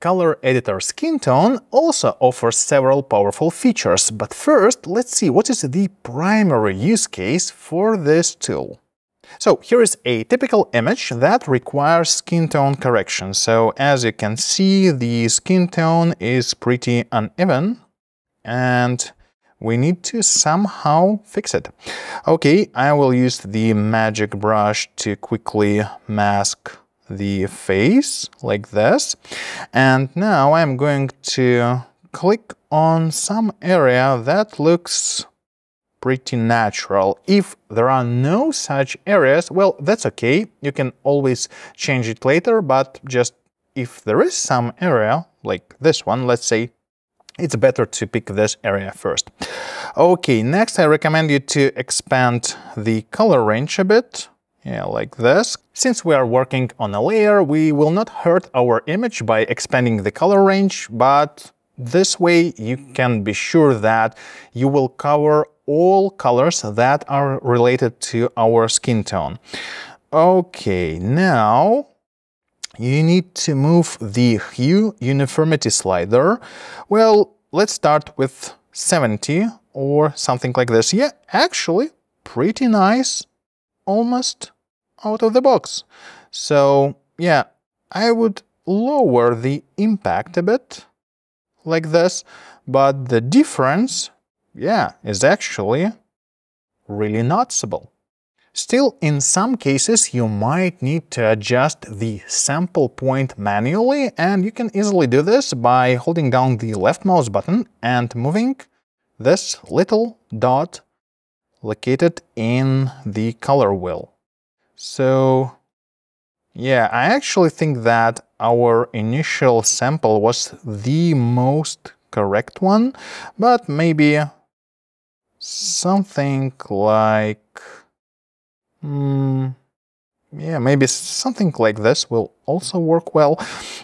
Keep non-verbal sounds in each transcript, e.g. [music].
Color Editor Skin Tone also offers several powerful features, but first let's see what is the primary use case for this tool. So here is a typical image that requires skin tone correction. So as you can see, the skin tone is pretty uneven and we need to somehow fix it. Okay, I will use the magic brush to quickly mask the face like this. And now I'm going to click on some area that looks pretty natural. If there are no such areas, well, that's okay. You can always change it later, but just if there is some area, like this one, let's say, it's better to pick this area first. Okay, next I recommend you to expand the color range a bit yeah, like this. Since we are working on a layer, we will not hurt our image by expanding the color range, but this way you can be sure that you will cover all colors that are related to our skin tone. Okay, now you need to move the hue uniformity slider. Well, let's start with 70 or something like this. Yeah, actually, pretty nice almost out of the box. So yeah, I would lower the impact a bit like this, but the difference, yeah, is actually really noticeable. Still, in some cases, you might need to adjust the sample point manually, and you can easily do this by holding down the left mouse button and moving this little dot located in the color wheel. So yeah, I actually think that our initial sample was the most correct one, but maybe something like, hmm, yeah, maybe something like this will also work well.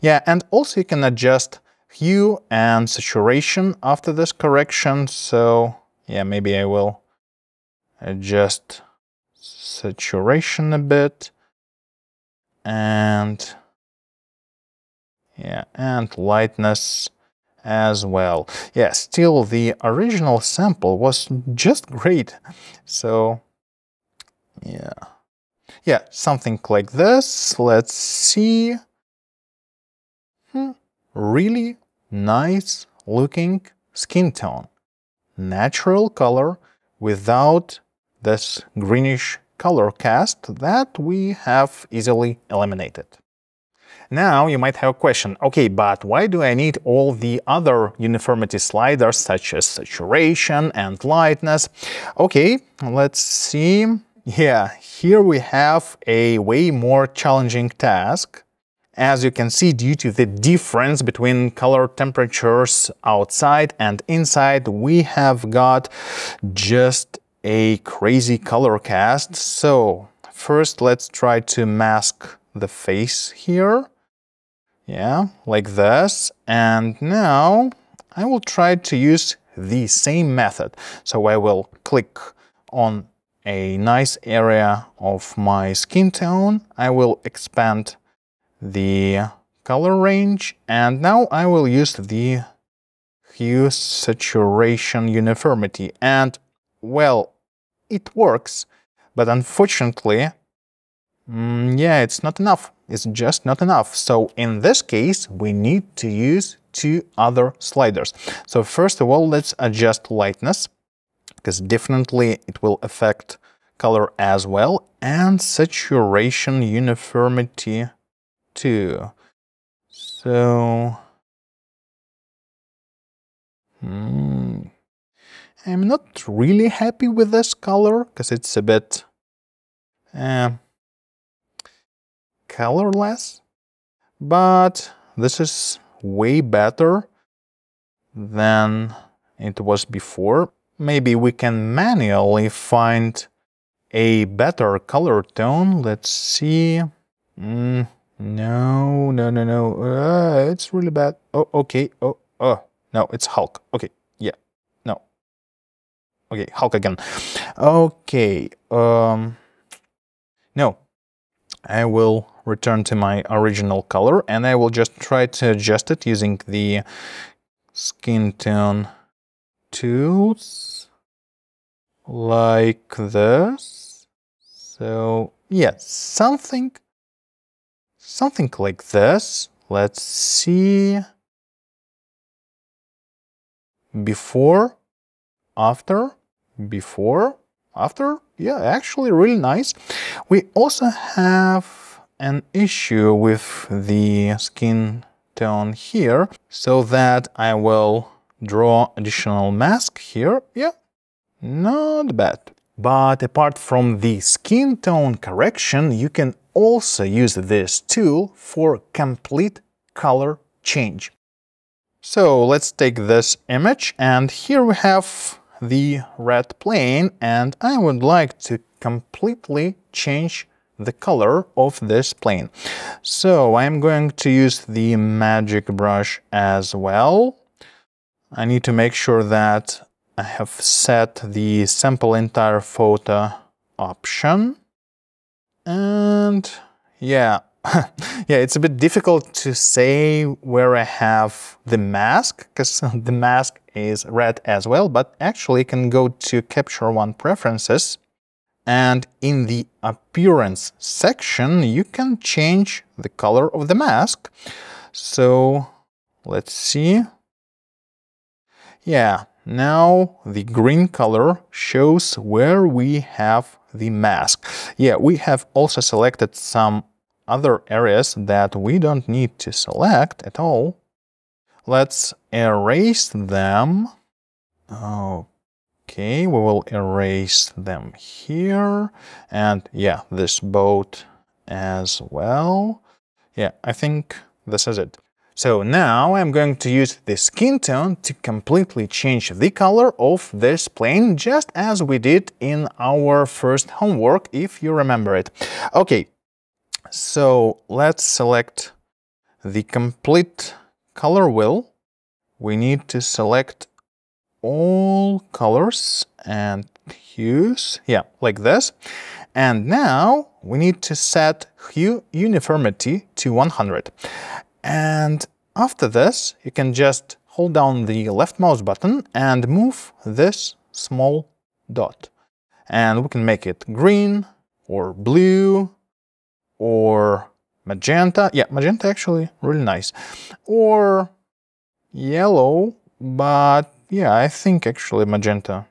Yeah, and also you can adjust hue and saturation after this correction. So yeah, maybe I will adjust saturation a bit and yeah and lightness as well. Yeah still the original sample was just great. So yeah. Yeah something like this. Let's see. Hmm. really nice looking skin tone. Natural color without this greenish color cast that we have easily eliminated. Now you might have a question, okay, but why do I need all the other uniformity sliders such as saturation and lightness? Okay, let's see. Yeah, here we have a way more challenging task. As you can see, due to the difference between color temperatures outside and inside, we have got just a crazy color cast. So first let's try to mask the face here. Yeah, like this. And now I will try to use the same method. So I will click on a nice area of my skin tone. I will expand the color range and now I will use the hue saturation uniformity and well it works, but unfortunately, mm, yeah, it's not enough. It's just not enough. So in this case, we need to use two other sliders. So first of all, let's adjust lightness, because definitely it will affect color as well, and saturation uniformity too. So, hmm, I'm not really happy with this color because it's a bit uh, colorless, but this is way better than it was before. Maybe we can manually find a better color tone. Let's see. Mm, no, no, no, no. Uh, it's really bad. Oh, okay. Oh, oh, no, it's Hulk. Okay. Okay, Hulk again. Okay, um, no, I will return to my original color and I will just try to adjust it using the skin tone tools like this. So yeah, something, something like this. Let's see. Before, after, before, after. Yeah, actually really nice. We also have an issue with the skin tone here, so that I will draw additional mask here. Yeah, not bad. But apart from the skin tone correction, you can also use this tool for complete color change. So let's take this image and here we have the red plane and I would like to completely change the color of this plane. So I'm going to use the magic brush as well. I need to make sure that I have set the sample entire photo option. And yeah, [laughs] yeah, it's a bit difficult to say where I have the mask, because [laughs] the mask is red as well, but actually you can go to Capture One Preferences, and in the Appearance section, you can change the color of the mask. So, let's see. Yeah, now the green color shows where we have the mask. Yeah, we have also selected some other areas that we don't need to select at all. Let's erase them. Okay, we will erase them here. And yeah, this boat as well. Yeah, I think this is it. So now I'm going to use the skin tone to completely change the color of this plane, just as we did in our first homework, if you remember it. Okay, so let's select the complete color wheel. We need to select all colors and hues, yeah, like this. And now we need to set hue uniformity to 100. And after this, you can just hold down the left mouse button and move this small dot. And we can make it green or blue or magenta. Yeah, magenta actually really nice. Or yellow, but yeah, I think actually magenta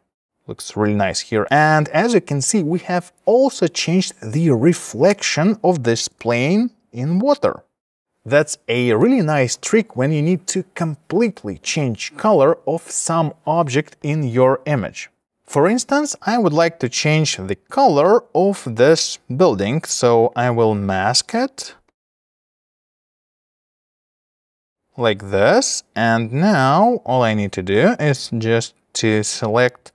looks really nice here. And as you can see, we have also changed the reflection of this plane in water. That's a really nice trick when you need to completely change color of some object in your image. For instance, I would like to change the color of this building, so I will mask it like this. And now all I need to do is just to select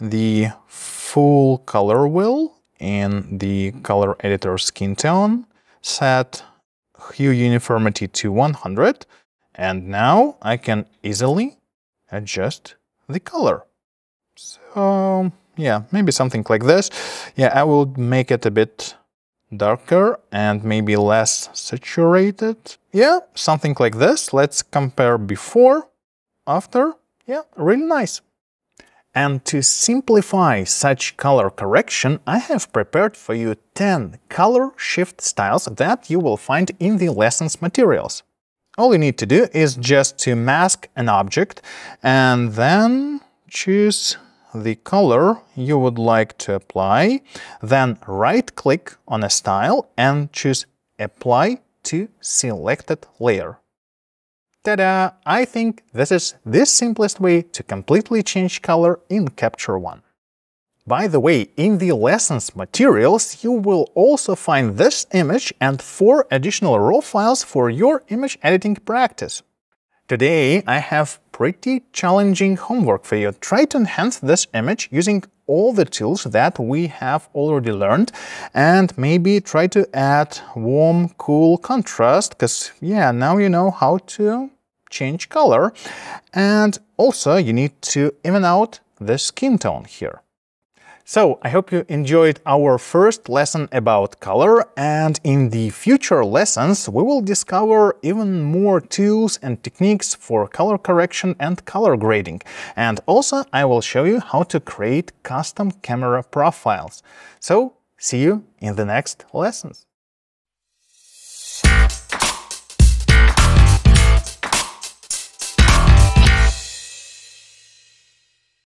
the full color wheel in the color editor skin tone, set hue uniformity to 100, and now I can easily adjust the color. So yeah, maybe something like this. Yeah, I will make it a bit darker and maybe less saturated. Yeah, something like this. Let's compare before, after. Yeah, really nice. And to simplify such color correction, I have prepared for you 10 color shift styles that you will find in the lessons materials. All you need to do is just to mask an object and then choose the color you would like to apply, then right-click on a style and choose Apply to selected layer. Ta-da! I think this is the simplest way to completely change color in Capture One. By the way, in the lessons materials you will also find this image and four additional raw files for your image editing practice. Today I have pretty challenging homework for you. Try to enhance this image using all the tools that we have already learned and maybe try to add warm, cool contrast because yeah, now you know how to change color and also you need to even out the skin tone here. So, I hope you enjoyed our first lesson about color, and in the future lessons we will discover even more tools and techniques for color correction and color grading. And also I will show you how to create custom camera profiles. So, see you in the next lessons.